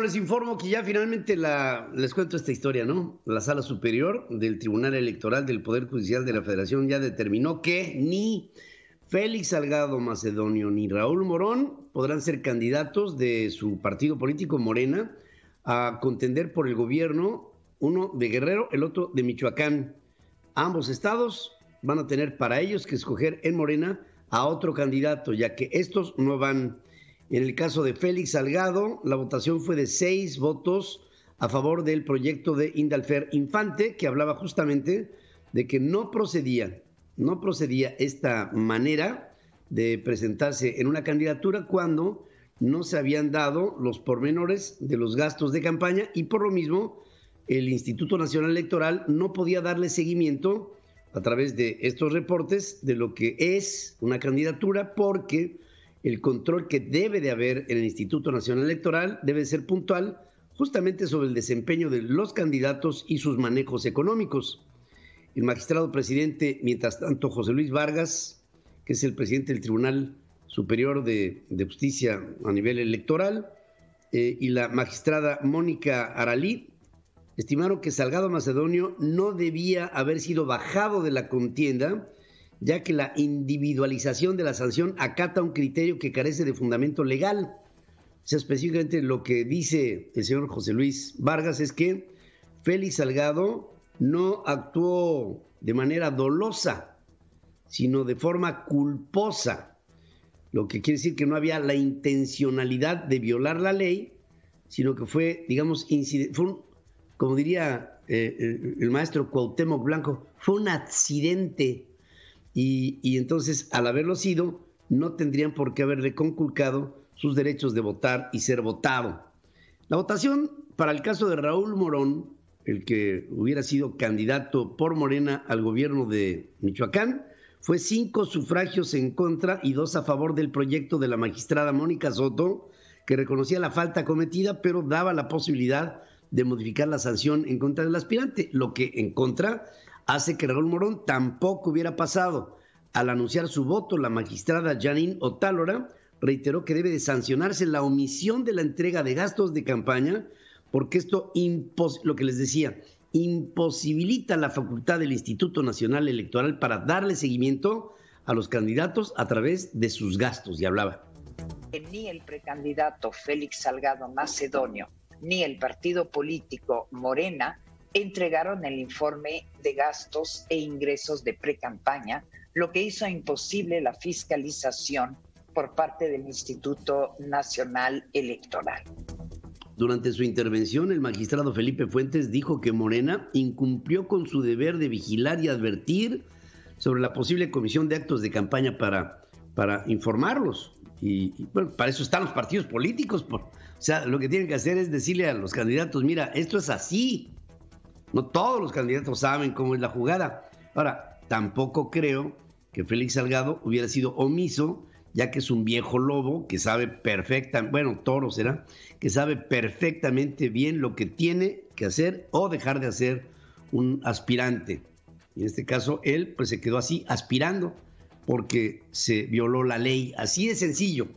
les informo que ya finalmente la, les cuento esta historia, ¿no? La sala superior del Tribunal Electoral del Poder Judicial de la Federación ya determinó que ni Félix Salgado Macedonio ni Raúl Morón podrán ser candidatos de su partido político Morena a contender por el gobierno, uno de Guerrero, el otro de Michoacán. Ambos estados van a tener para ellos que escoger en Morena a otro candidato, ya que estos no van en el caso de Félix Salgado, la votación fue de seis votos a favor del proyecto de Indalfer Infante, que hablaba justamente de que no procedía, no procedía esta manera de presentarse en una candidatura cuando no se habían dado los pormenores de los gastos de campaña y por lo mismo el Instituto Nacional Electoral no podía darle seguimiento a través de estos reportes de lo que es una candidatura porque el control que debe de haber en el Instituto Nacional Electoral debe ser puntual justamente sobre el desempeño de los candidatos y sus manejos económicos. El magistrado presidente, mientras tanto, José Luis Vargas, que es el presidente del Tribunal Superior de, Justicia a nivel electoral, eh, y la magistrada Mónica Aralí, estimaron que Salgado Macedonio no debía haber sido bajado de la contienda ya que la individualización de la sanción acata un criterio que carece de fundamento legal. Sea, específicamente lo que dice el señor José Luis Vargas es que Félix Salgado no actuó de manera dolosa, sino de forma culposa, lo que quiere decir que no había la intencionalidad de violar la ley, sino que fue, digamos, fue como diría eh, el, el maestro Cuauhtémoc Blanco, fue un accidente y, entonces al haberlo sido, no tendrían por qué haberle conculcado sus derechos de votar y ser votado. La votación para el caso de Raúl Morón, el que hubiera sido candidato por Morena al gobierno de Michoacán, fue cinco sufragios en contra y dos a favor del proyecto de la magistrada Mónica Soto, que reconocía la falta cometida, pero daba la posibilidad de modificar la sanción en contra del aspirante, lo que en contra hace que Raúl Morón tampoco hubiera pasado. Al anunciar su voto, la magistrada Janine Otálora reiteró que debe de sancionarse la omisión de la entrega de gastos de campaña, porque esto, lo que les decía, imposibilita la facultad del Instituto Nacional Electoral para darle seguimiento a los candidatos a través de sus gastos, y hablaba. Ni el precandidato Félix Salgado Macedonio, ni el partido político Morena entregaron el informe de gastos e ingresos de pre-campaña, lo que hizo imposible la fiscalización por parte del Instituto Nacional Electoral. Durante su intervención, el magistrado Felipe Fuentes dijo que Morena incumplió con su deber de vigilar y advertir sobre la posible comisión de actos de campaña para, para informarlos. Y, bueno, para eso están los partidos políticos. o sea, lo que tienen que hacer es decirle a los candidatos, mira, esto es así. No todos los candidatos saben cómo es la jugada. Ahora, tampoco creo que Félix Salgado hubiera sido omiso, ya que es un viejo lobo que sabe perfectamente, bueno, toro será, que sabe perfectamente bien lo que tiene que hacer o dejar de hacer un aspirante. Y en este caso, él pues se quedó así aspirando porque se violó la ley. Así de sencillo.